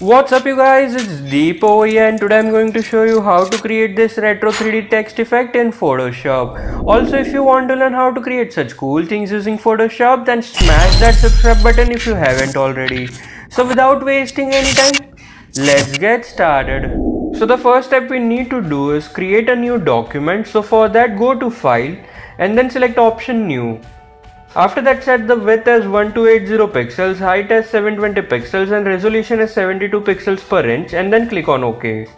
What's up you guys, it's Deep over here and today I'm going to show you how to create this retro 3D text effect in Photoshop. Also if you want to learn how to create such cool things using Photoshop then smash that subscribe button if you haven't already. So without wasting any time, let's get started. So the first step we need to do is create a new document. So for that go to file and then select option new. After that set the width as 1280 pixels, height as 720 pixels and resolution as 72 pixels per inch and then click on OK.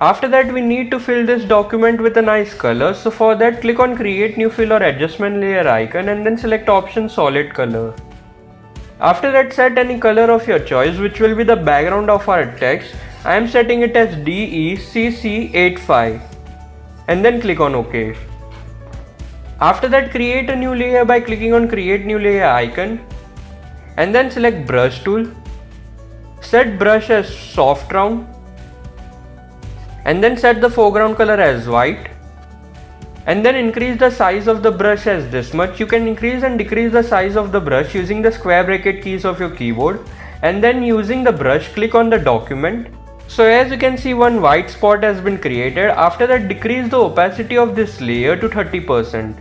After that we need to fill this document with a nice color so for that click on create new fill or adjustment layer icon and then select option solid color. After that set any color of your choice which will be the background of our text. I am setting it as DECC85 and then click on OK. After that create a new layer by clicking on create new layer icon and then select brush tool. Set brush as soft round and then set the foreground color as white and then increase the size of the brush as this much. You can increase and decrease the size of the brush using the square bracket keys of your keyboard and then using the brush click on the document. So as you can see one white spot has been created. After that decrease the opacity of this layer to 30%.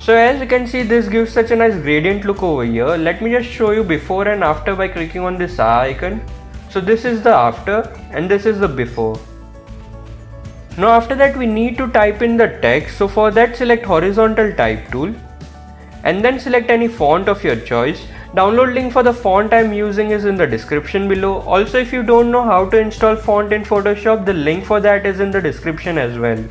So as you can see this gives such a nice gradient look over here. Let me just show you before and after by clicking on this icon. So this is the after and this is the before. Now after that we need to type in the text. So for that select horizontal type tool and then select any font of your choice. Download link for the font I am using is in the description below. Also if you don't know how to install font in Photoshop the link for that is in the description as well.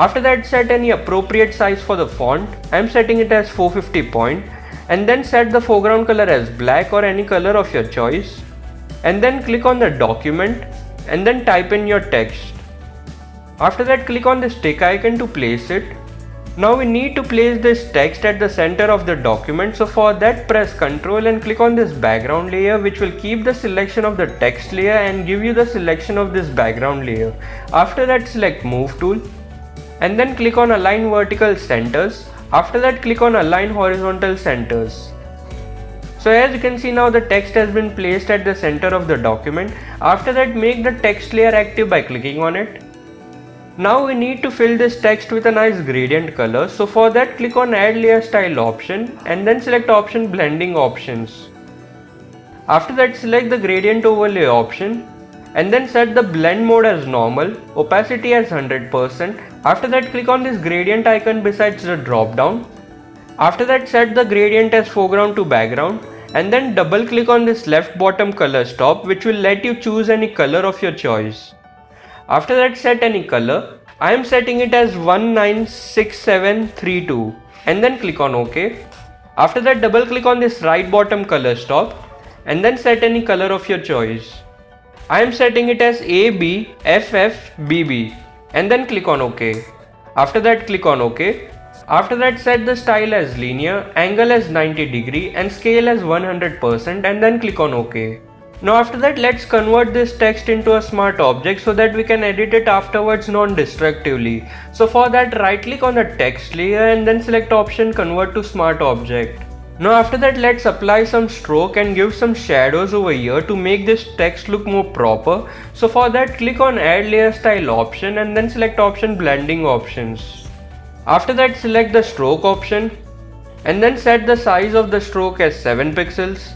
After that set any appropriate size for the font. I am setting it as 450 point and then set the foreground color as black or any color of your choice and then click on the document and then type in your text. After that click on the stick icon to place it. Now we need to place this text at the center of the document so for that press ctrl and click on this background layer which will keep the selection of the text layer and give you the selection of this background layer. After that select move tool and then click on align vertical centers. After that click on align horizontal centers. So as you can see now the text has been placed at the center of the document. After that make the text layer active by clicking on it. Now we need to fill this text with a nice gradient color. So for that click on add layer style option and then select option blending options. After that select the gradient overlay option and then set the blend mode as normal, opacity as 100%. After that click on this gradient icon besides the drop down. After that set the gradient as foreground to background and then double click on this left bottom color stop which will let you choose any color of your choice. After that set any color. I am setting it as 196732 and then click on OK. After that double click on this right bottom color stop and then set any color of your choice. I am setting it as ABFFBB and then click on OK. After that click on OK. After that set the style as linear, angle as 90 degree and scale as 100% and then click on OK. Now after that let's convert this text into a smart object so that we can edit it afterwards non-destructively. So for that right click on the text layer and then select option convert to smart object. Now after that let's apply some stroke and give some shadows over here to make this text look more proper. So for that click on add layer style option and then select option blending options. After that select the stroke option and then set the size of the stroke as 7 pixels.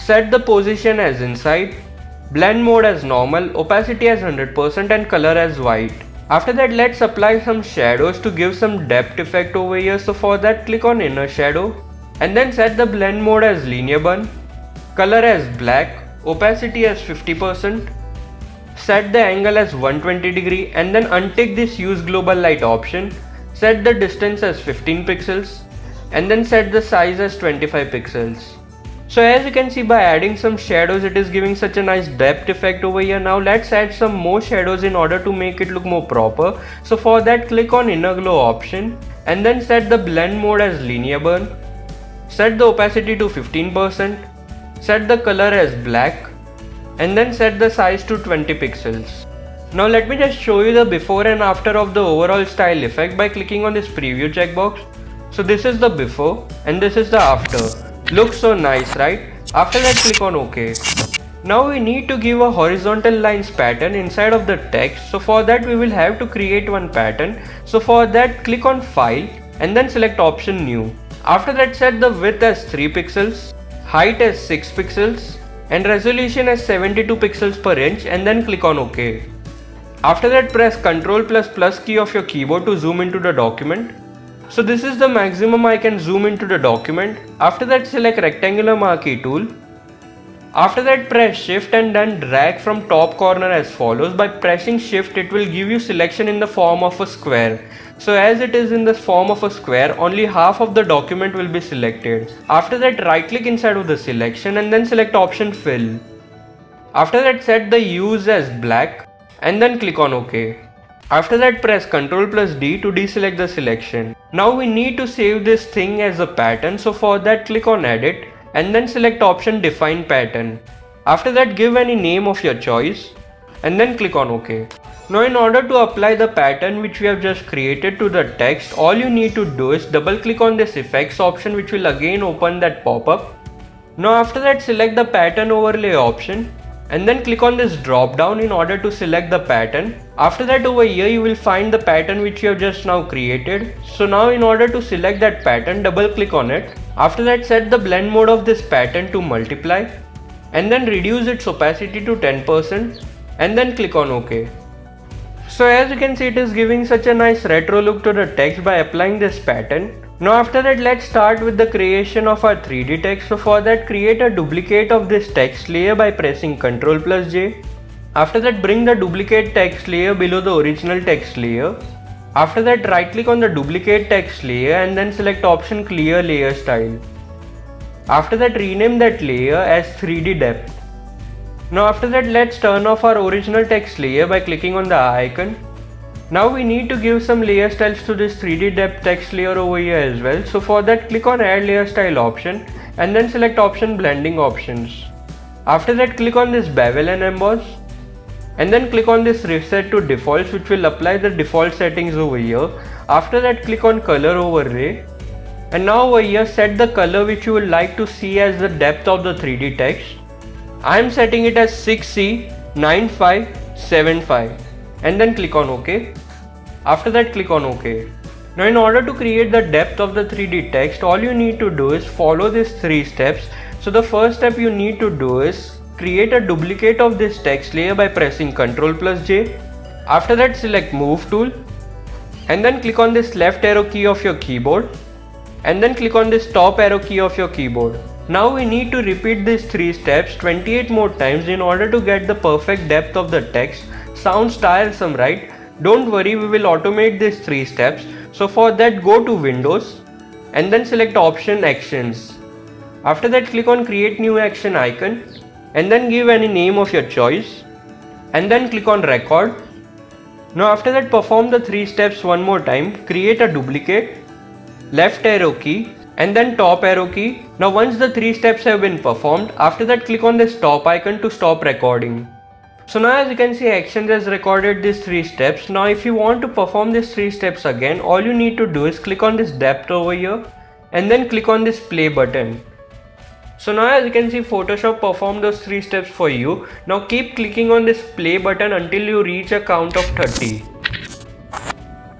Set the position as inside, blend mode as normal, opacity as 100% and color as white. After that let's apply some shadows to give some depth effect over here so for that click on inner shadow and then set the blend mode as linear burn, color as black, opacity as 50%, set the angle as 120 degree and then untick this use global light option, set the distance as 15 pixels and then set the size as 25 pixels. So as you can see by adding some shadows it is giving such a nice depth effect over here. Now let's add some more shadows in order to make it look more proper. So for that click on inner glow option and then set the blend mode as linear burn Set the opacity to 15%, set the color as black and then set the size to 20 pixels. Now let me just show you the before and after of the overall style effect by clicking on this preview checkbox. So this is the before and this is the after. Looks so nice right? After that click on OK. Now we need to give a horizontal lines pattern inside of the text. So for that we will have to create one pattern. So for that click on file and then select option new. After that set the width as 3 pixels, height as 6 pixels and resolution as 72 pixels per inch and then click on OK. After that press Ctrl plus plus key of your keyboard to zoom into the document. So this is the maximum I can zoom into the document. After that select rectangular marquee tool after that press shift and then drag from top corner as follows. By pressing shift it will give you selection in the form of a square. So as it is in the form of a square only half of the document will be selected. After that right click inside of the selection and then select option fill. After that set the use as black and then click on OK. After that press Ctrl plus D to deselect the selection. Now we need to save this thing as a pattern so for that click on edit and then select option define pattern. After that give any name of your choice and then click on OK. Now in order to apply the pattern which we have just created to the text, all you need to do is double click on this effects option which will again open that pop-up. Now after that select the pattern overlay option and then click on this drop down in order to select the pattern. After that over here you will find the pattern which you have just now created. So now in order to select that pattern double click on it. After that set the blend mode of this pattern to multiply and then reduce its opacity to 10% and then click on OK. So as you can see it is giving such a nice retro look to the text by applying this pattern. Now after that let's start with the creation of our 3D text. So for that create a duplicate of this text layer by pressing Ctrl plus J. After that bring the duplicate text layer below the original text layer. After that right click on the duplicate text layer and then select option clear layer style. After that rename that layer as 3D depth. Now after that let's turn off our original text layer by clicking on the icon now we need to give some layer styles to this 3D depth text layer over here as well. So for that click on add layer style option and then select option blending options. After that click on this bevel and emboss and then click on this reset to defaults which will apply the default settings over here. After that click on color overlay and now over here set the color which you would like to see as the depth of the 3D text. I am setting it as 6C9575 and then click on OK. After that click on OK. Now in order to create the depth of the 3D text all you need to do is follow these three steps. So the first step you need to do is create a duplicate of this text layer by pressing Ctrl plus J. After that select move tool and then click on this left arrow key of your keyboard and then click on this top arrow key of your keyboard. Now we need to repeat these three steps 28 more times in order to get the perfect depth of the text Sounds tiresome, right? Don't worry, we will automate these three steps. So for that, go to Windows and then select option actions. After that, click on create new action icon and then give any name of your choice and then click on record. Now after that, perform the three steps one more time. Create a duplicate, left arrow key and then top arrow key. Now once the three steps have been performed, after that click on this stop icon to stop recording. So now as you can see Actions has recorded these three steps. Now if you want to perform these three steps again, all you need to do is click on this depth over here and then click on this play button. So now as you can see Photoshop performed those three steps for you. Now keep clicking on this play button until you reach a count of 30.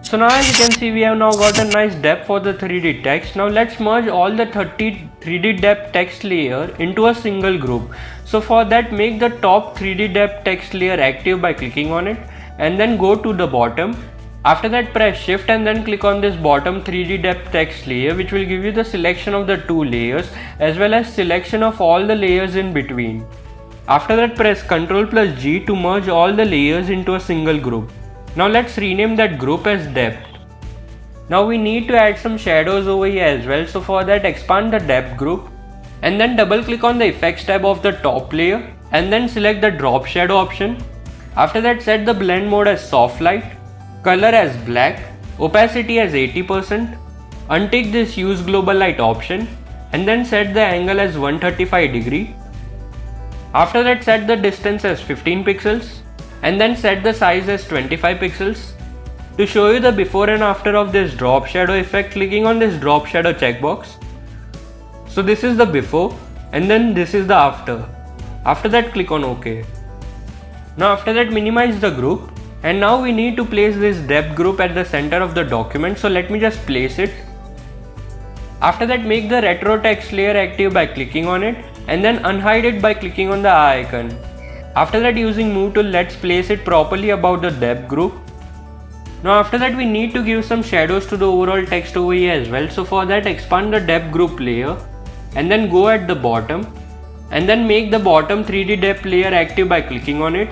So now as you can see we have now got a nice depth for the 3D text. Now let's merge all the 30 3D depth text layer into a single group. So for that make the top 3D depth text layer active by clicking on it and then go to the bottom. After that press shift and then click on this bottom 3D depth text layer which will give you the selection of the two layers as well as selection of all the layers in between. After that press Ctrl plus G to merge all the layers into a single group. Now let's rename that group as depth. Now we need to add some shadows over here as well. So for that expand the depth group and then double click on the effects tab of the top layer and then select the drop shadow option. After that set the blend mode as soft light, color as black, opacity as 80%, untick this use global light option and then set the angle as 135 degree. After that set the distance as 15 pixels and then set the size as 25 pixels. To show you the before and after of this drop shadow effect, clicking on this drop shadow checkbox. So this is the before and then this is the after. After that click on OK. Now after that minimize the group and now we need to place this depth group at the center of the document so let me just place it. After that make the retro text layer active by clicking on it and then unhide it by clicking on the icon. After that using move tool let's place it properly above the depth group. Now after that we need to give some shadows to the overall text over here as well so for that expand the depth group layer and then go at the bottom and then make the bottom 3D depth layer active by clicking on it.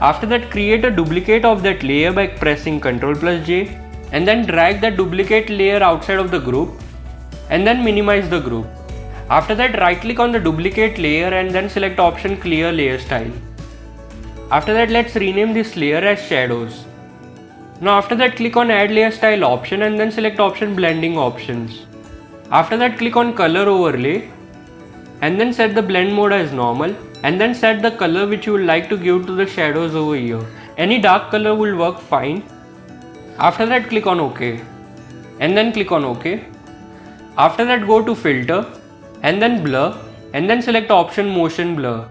After that create a duplicate of that layer by pressing Ctrl plus J and then drag the duplicate layer outside of the group and then minimize the group. After that right click on the duplicate layer and then select option clear layer style. After that let's rename this layer as shadows. Now after that click on add layer style option and then select option blending options. After that click on color overlay and then set the blend mode as normal and then set the color which you would like to give to the shadows over here. Any dark color will work fine. After that click on OK and then click on OK. After that go to filter and then blur and then select option motion blur.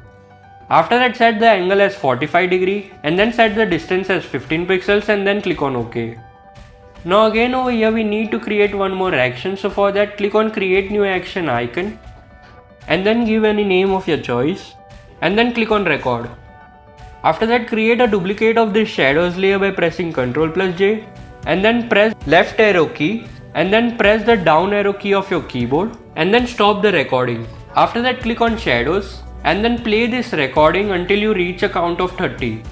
After that set the angle as 45 degree and then set the distance as 15 pixels and then click on OK. Now again over here we need to create one more action so for that click on create new action icon and then give any name of your choice and then click on record. After that create a duplicate of this shadows layer by pressing Ctrl plus J and then press left arrow key and then press the down arrow key of your keyboard and then stop the recording. After that click on shadows and then play this recording until you reach a count of 30.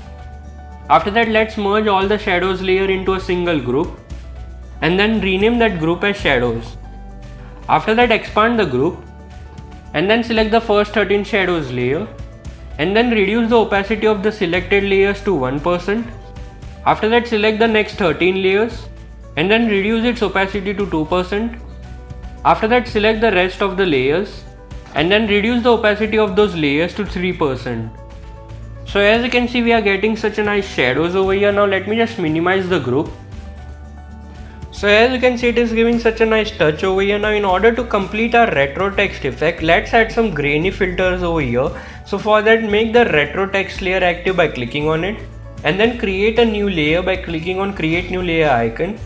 After that let's merge all the shadows layer into a single group and then rename that group as shadows. After that expand the group and then select the first 13 shadows layer and then reduce the opacity of the selected layers to 1%. After that select the next 13 layers and then reduce its opacity to 2%. After that select the rest of the layers and then reduce the opacity of those layers to 3%. So as you can see we are getting such a nice shadows over here. Now let me just minimize the group so as you can see it is giving such a nice touch over here. Now in order to complete our retro text effect, let's add some grainy filters over here. So for that make the retro text layer active by clicking on it and then create a new layer by clicking on create new layer icon.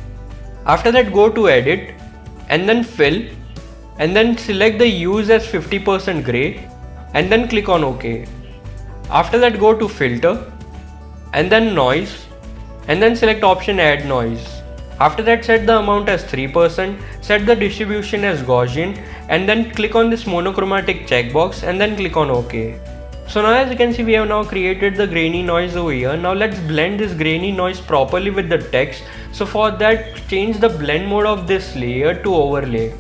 After that go to edit and then fill and then select the use as 50% gray and then click on ok. After that go to filter and then noise and then select option add noise. After that set the amount as 3%, set the distribution as Gaussian and then click on this monochromatic checkbox and then click on OK. So now as you can see we have now created the grainy noise over here. Now let's blend this grainy noise properly with the text. So for that change the blend mode of this layer to overlay.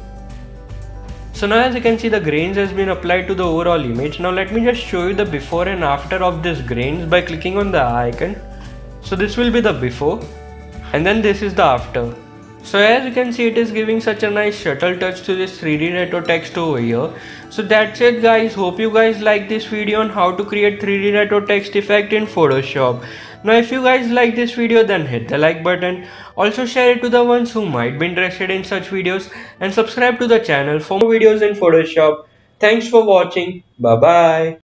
So now as you can see the grains has been applied to the overall image. Now let me just show you the before and after of this grains by clicking on the icon. So this will be the before and then this is the after. So as you can see it is giving such a nice shuttle touch to this 3D retro text over here. So that's it guys hope you guys like this video on how to create 3D retro text effect in Photoshop. Now if you guys like this video then hit the like button. Also share it to the ones who might be interested in such videos and subscribe to the channel for more videos in Photoshop. Thanks for watching. Bye bye.